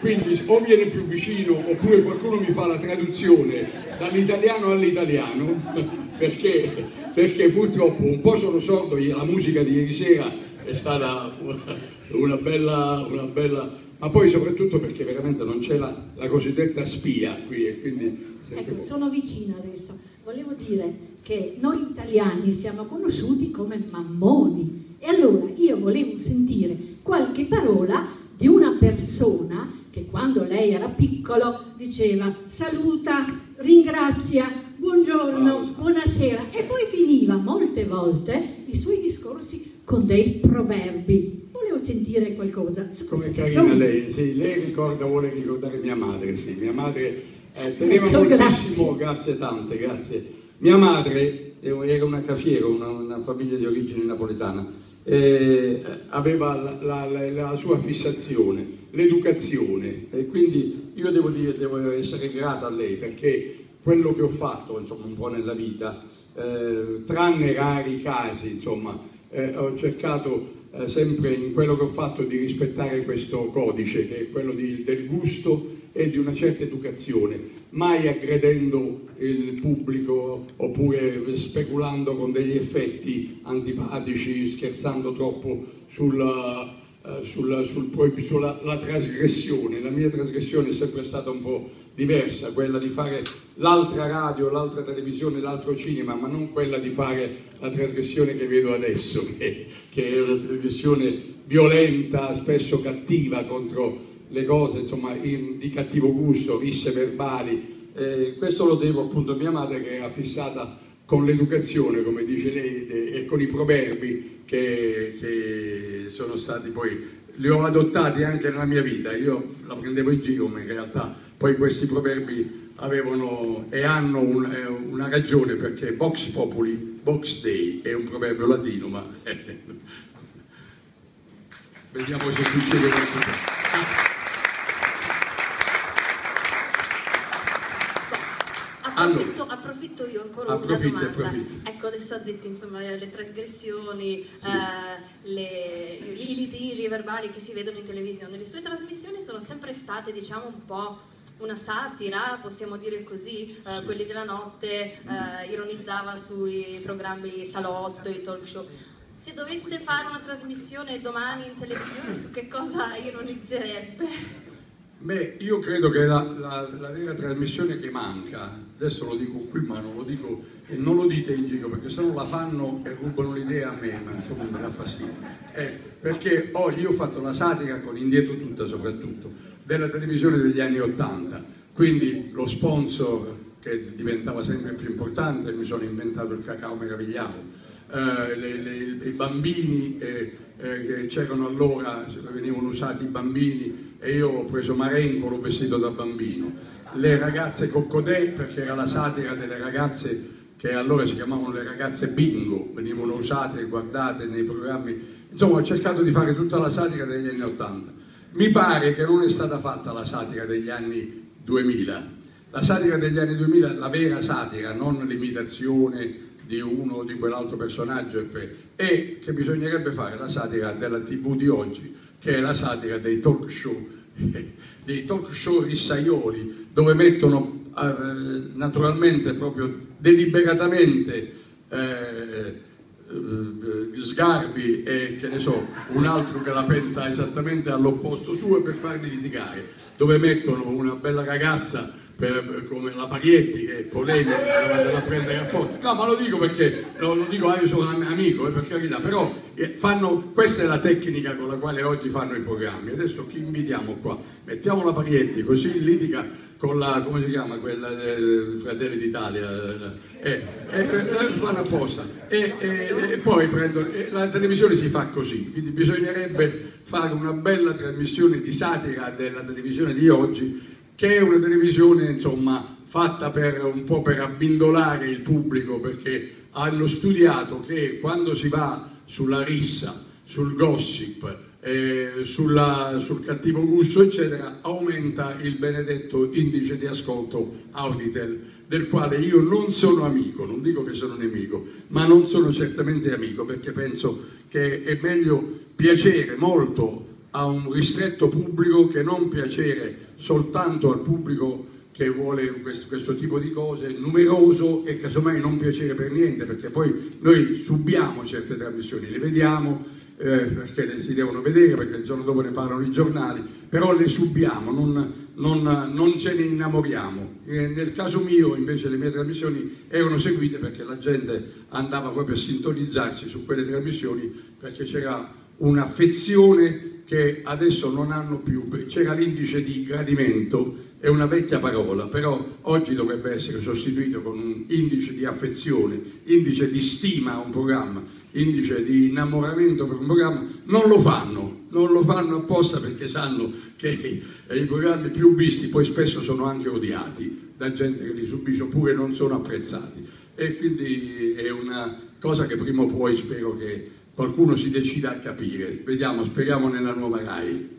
quindi o viene più vicino oppure qualcuno mi fa la traduzione dall'italiano all'italiano perché, perché purtroppo un po' sono sordo, la musica di ieri sera è stata una bella, una bella ma poi soprattutto perché veramente non c'è la, la, cosiddetta spia qui e quindi... Ecco, sono vicina adesso. Volevo dire che noi italiani siamo conosciuti come mammoni e allora io volevo sentire qualche parola di una persona che quando lei era piccolo diceva saluta, ringrazia, buongiorno, buonasera e poi finiva molte volte i suoi discorsi con dei proverbi. Volevo sentire qualcosa su Come carina lei, sì, lei ricorda, vuole ricordare mia madre, sì, mia madre eh, teneva ecco, moltissimo, grazie. grazie tante, grazie. Mia madre era una cafiera, una, una famiglia di origine napoletana, eh, aveva la, la, la, sua fissazione, l'educazione. E quindi io devo, dire, devo essere grata a lei perché quello che ho fatto insomma, un po' nella vita, eh, tranne rari casi, insomma, eh, ho cercato eh, sempre in quello che ho fatto di rispettare questo codice che è quello di, del gusto e di una certa educazione, mai aggredendo il pubblico oppure speculando con degli effetti antipatici, scherzando troppo sulla, sulla, sul, sulla la trasgressione. La mia trasgressione è sempre stata un po' diversa, quella di fare l'altra radio, l'altra televisione, l'altro cinema, ma non quella di fare la trasgressione che vedo adesso, che, che è una trasgressione violenta, spesso cattiva contro le cose, insomma, di cattivo gusto, visse verbali. Eh, questo lo devo appunto a mia madre che era fissata con l'educazione, come dice lei, e con i proverbi che, che sono stati poi li ho adottati anche nella mia vita, io la prendevo in giro, ma in realtà poi questi proverbi avevano e hanno un, eh, una ragione perché Vox Populi, Vox Dei è un proverbio latino, ma vediamo se succede questo. Approfitto, allora, approfitto, io ancora approfitti, una domanda. Approfitti. Ecco, adesso ha detto insomma le trasgressioni, sì. eh, le, i litigi verbali che si vedono in televisione. Le sue trasmissioni sono sempre state, diciamo, un po' una satira, possiamo dire così, eh, sì. quelli della notte eh, ironizzava sui programmi salotto, i talk show. Se dovesse fare una trasmissione domani in televisione, su che cosa ironizzerebbe? Beh, io credo che la, la, la, vera trasmissione che manca, adesso lo dico qui ma non lo dico e non lo dite in giro perché se no la fanno e rubano l'idea a me, ma insomma mi dà fastidio. Eh, perché io ho fatto la satira con Indietro Tutta soprattutto, della televisione degli anni Ottanta, quindi lo sponsor che diventava sempre più importante, mi sono inventato il cacao meravigliato, eh, le, le, i bambini eh, eh, che c'erano allora, venivano usati i bambini e io ho preso Marengo, l'ho vestito da bambino, le ragazze Coccodè perché era la satira delle ragazze che allora si chiamavano le ragazze bingo, venivano usate e guardate nei programmi, insomma ho cercato di fare tutta la satira degli anni Ottanta. Mi pare che non è stata fatta la satira degli anni 2000, la satira degli anni 2000, la vera satira, non l'imitazione di uno o di quell'altro personaggio, è che bisognerebbe fare la satira della tv di oggi, che è la satira dei talk show, dei talk show rissaioli, dove mettono eh, naturalmente, proprio deliberatamente eh, eh, Sgarbi e che ne so, un altro che la pensa esattamente all'opposto suo per farli litigare, dove mettono una bella ragazza per, come la Parietti che è polemica davanti a prendere rapporti. No, ma lo dico perché, lo, lo dico, ah, io sono un amico, eh, per carità, però eh, fanno, questa è la tecnica con la quale oggi fanno i programmi. Adesso chi invitiamo qua? Mettiamo la Parietti, così litiga con la, come si chiama, quella dei Fratelli d'Italia, eh, eh, eh, fanno apposta. E, e, e poi prendono, la televisione si fa così, quindi bisognerebbe fare una bella trasmissione di satira della televisione di oggi che è una televisione insomma fatta per, un po' per abbindolare il pubblico perché hanno studiato che quando si va sulla rissa, sul gossip, eh, sulla, sul cattivo gusto eccetera aumenta il benedetto indice di ascolto Auditel del quale io non sono amico, non dico che sono nemico, ma non sono certamente amico perché penso che è meglio piacere molto a un ristretto pubblico che non piacere soltanto al pubblico che vuole questo, questo, tipo di cose, numeroso e casomai non piacere per niente, perché poi noi subiamo certe trasmissioni, le vediamo eh, perché si devono vedere, perché il giorno dopo ne parlano i giornali, però le subiamo, non, non, non ce ne innamoriamo. E nel caso mio invece le mie trasmissioni erano seguite perché la gente andava proprio a sintonizzarsi su quelle trasmissioni perché c'era un'affezione che adesso non hanno più, c'era l'indice di gradimento, è una vecchia parola, però oggi dovrebbe essere sostituito con un indice di affezione, indice di stima a un programma, indice di innamoramento per un programma, non lo fanno, non lo fanno apposta perché sanno che i programmi più visti poi spesso sono anche odiati da gente che li subisce oppure non sono apprezzati. E quindi è una cosa che prima o poi spero che qualcuno si decida a capire. Vediamo, speriamo nella nuova RAI.